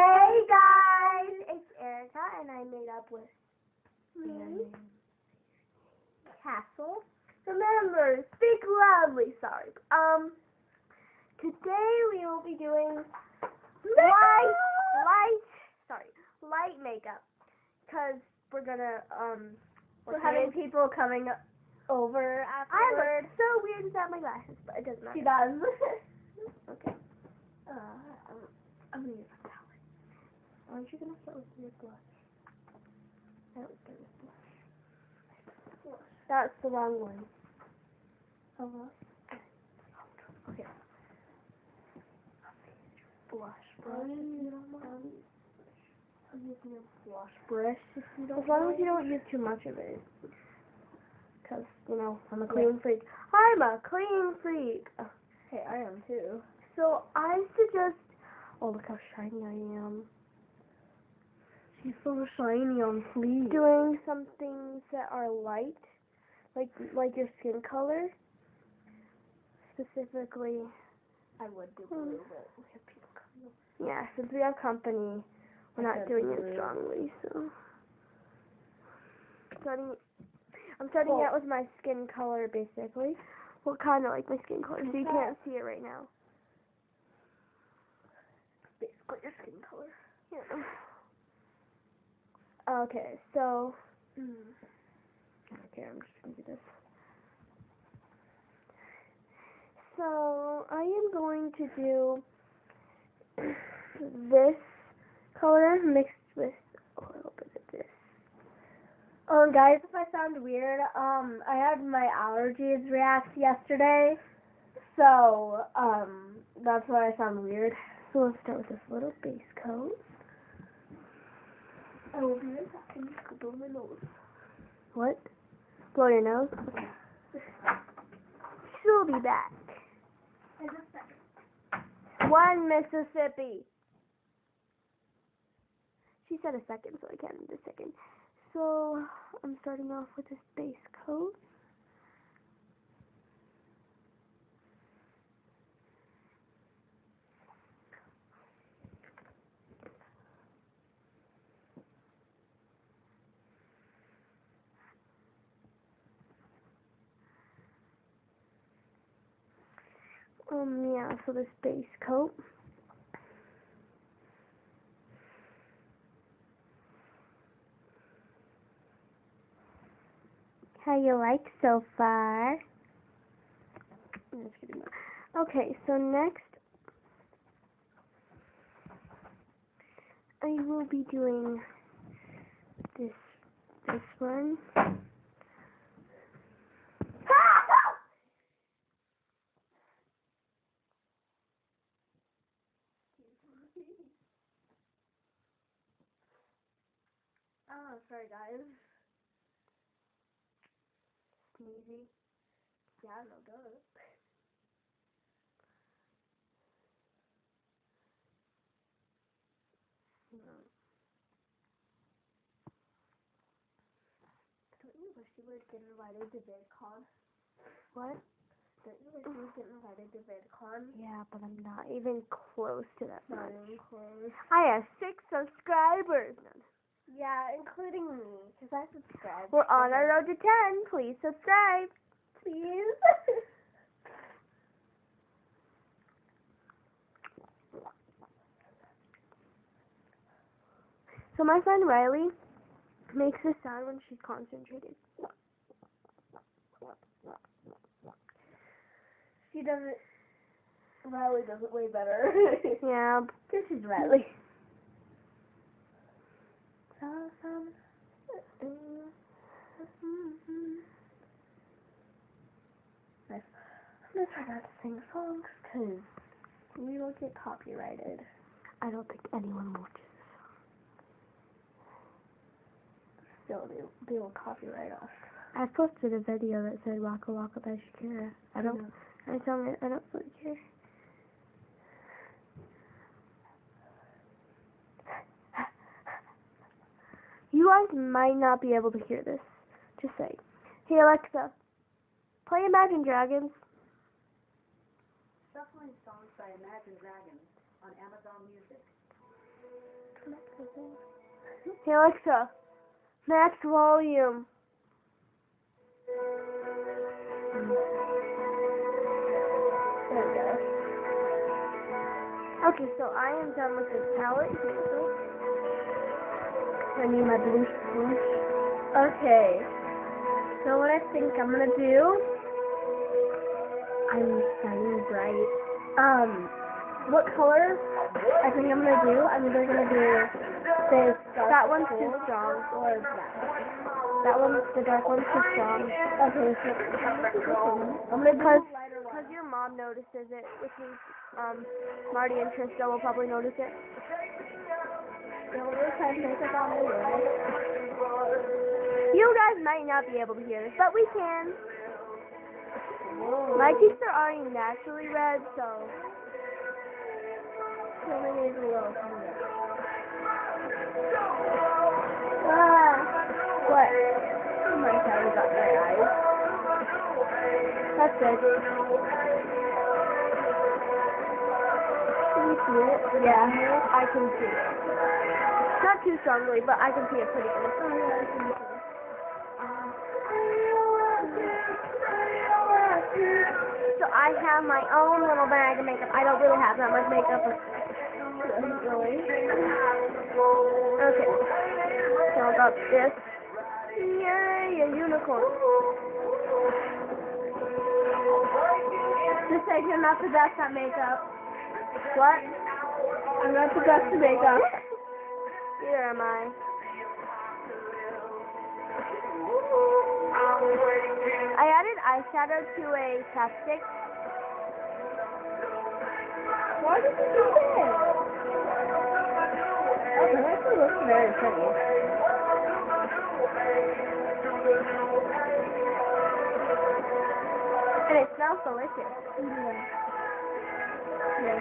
Hey guys, it's Erica, and I made up with me. Castle. Remember, speak loudly. Sorry. Um, today we will be doing light, light. Sorry, light makeup, cause we're gonna um, we're having people coming over I look so weird without my glasses, but it doesn't matter. She does. Okay. Uh, I'm, I'm gonna use a palette. Aren't you gonna start with your blush? I don't start with blush. That's the wrong one. Oh, well. Okay. Blush brush. if you don't mind. Um, I'm using a blush brush if you don't As long as you don't use too much of it. Because, you know, I'm a clean freak. I'm a clean freak. hey, I am too. So I suggest. Oh, look how shiny I am. She's so shiny on sleeve. Doing some things that are light, like like your skin color. Specifically, I would do Hmm. blue, but we have people coming yeah. Since we have company, we're I not doing blue. it strongly. So starting. I'm starting Well- out with my skin color, basically. Well, kind of like my skin color, so you can't see it right now. Basically your skin color. Yeah. Okay, so Mm. okay, I'm just gonna do this. So I am going to do this color mixed with a little bit of this. Um, guys, if I sound weird, um, I had my allergies react yesterday, so um, that's why I sound weird. So let's start with this little base coat. What? Blow your nose. She'll be back. One Mississippi. She said a second, so I counted a second. So I'm starting off with this base coat. Um, yeah, so this base coat. How you like so far? Okay, so next I will be doing this this one. Oh, sorry, guys. Sneezy. Yeah, no good. Don't you wish you would get invited to VidCon? What? Don't you wish you would get invited to VidCon? Yeah, but I'm not even close to that Not much. even close. I have six subscribers. No, Yeah, including me, because I subscribe. We're on our road to 10. Please subscribe. Please. So my friend Riley makes this sound when she's concentrated. she doesn't. Riley does it way better. Yeah. This is Riley. I'm gonna try not to sing songs because we will get copyrighted. I don't think anyone watches. Still, they, they will copyright us. I posted a video that said Waka Waka by Shakira. I don't. I don't. I don't really care. You guys might not be able to hear this. Just say, "Hey Alexa, play Imagine Dragons." Shuffling songs by Imagine Dragons on Amazon Music. Hey Alexa, max volume. There we go. Okay, so I am done with this palette. I need my blue swoosh. Okay. So what I think I'm gonna do, I'm shining bright. Um, what color I think I'm gonna do, I'm either gonna do this That one's too strong. or that one. That one, the dark one's too strong. Okay, so I'm gonna do Because because your mom notices it, which means um Marty and Trista will probably notice it. You guys might not be able to hear this, but we can. My cheeks are already naturally red, so So we a little Ah, what? Oh my god, we got my eyes. That's good. Can you see it? yeah, I can see it. Not too strongly, but I can see it pretty good. So I have my own little bag of makeup. I don't really have that much makeup. Okay. So I got this. Yay, a unicorn. Just say you're not the best at makeup. What? I'm not the best at makeup. Here am I. I added eyeshadow to a chapstick. Why did you do that? Oh, that actually looks very pretty. And it smells delicious. Mm-hmm. Yeah.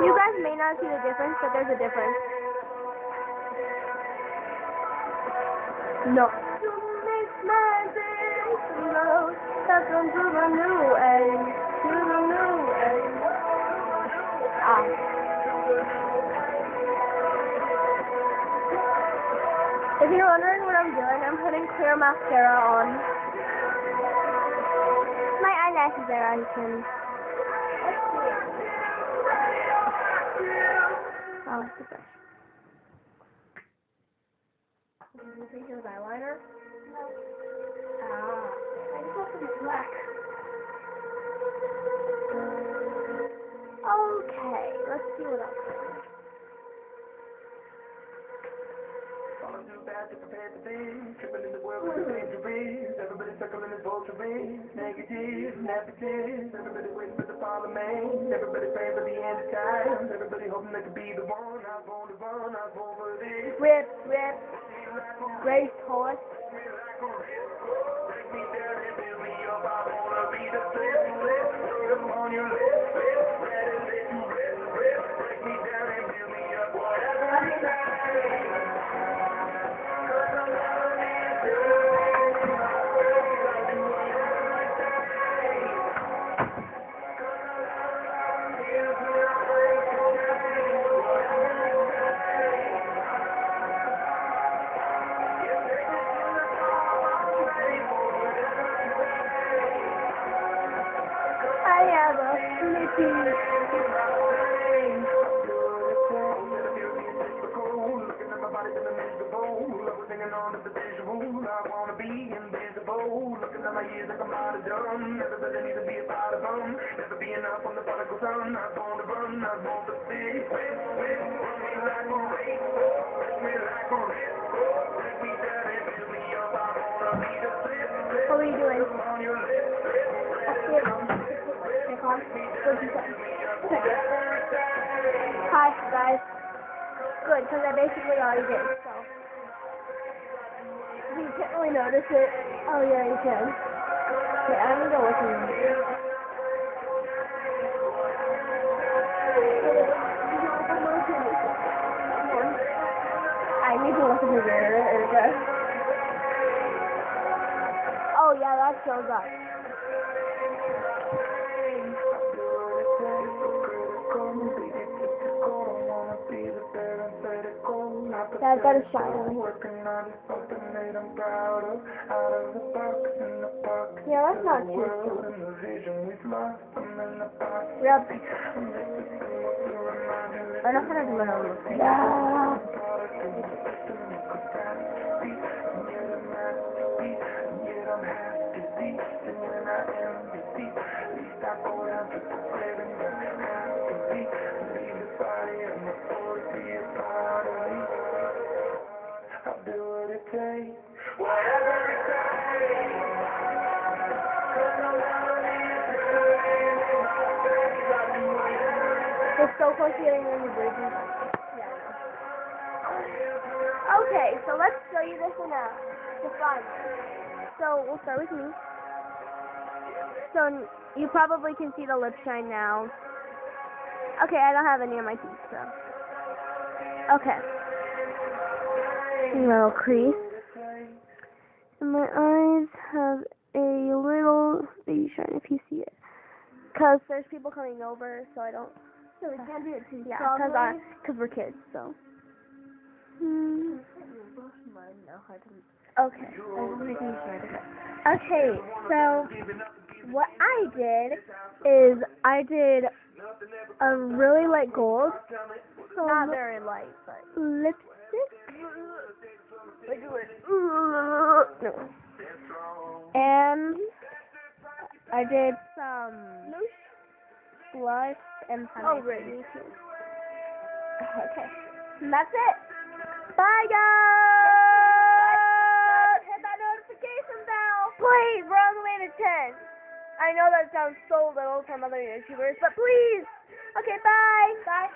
You guys may not see the difference, but there's a difference. No. Clear mascara on. My eyelashes are on. Oh, it's the brush. Did you think it was eyeliner? No. Ah. I just want some black. Okay, let's see what else. Falling to prepare for things. Tripping in the world with the dangerous. Everybody circling his vulture. Negatives, negatives. Everybody waiting for the fall of man. Everybody praying for the end of times. Everybody hoping they could be the one. I was born to run. I was born for this. Rip, rip, race horse. Break me down and build me up. I wanna be the. Put 'em on your list, have a slippy. Looking Hi, guys. Good, because I basically already did, so. You can't really notice it. Oh, yeah, you can. Okay, I'm going to go with you. I need to look in the mirror. There. Oh, yeah, that shows up. Guys. Good, because I basically already did, so. You can't really notice it. Oh yeah, you can. Okay, I'm with you. shows up. Yeah, I've got a shine. Yeah, that's not soon. Yep. I'm not gonna do it on the The bridges. Okay, so let's show you this in a the fun. So we'll start with me. So you probably can see the lip shine now. Okay, I don't have any on my teeth, so. Okay. Little crease. And my eyes have a little baby shine if you see it. Cause there's people coming over, so I don't. So we can't do it too Yeah, cause I, cause we're kids, so. Hmm. Okay. Okay, so what I did is I did a really light gold. So Not very light, but. lipstick. No. And I did some blush and Oh, foundation. right, me too. Okay. And that's it. Bye, guys. Hit that notification bell. Please, we're on the way to 10. I know that sounds so little from other YouTubers, but please. Okay, bye. Bye.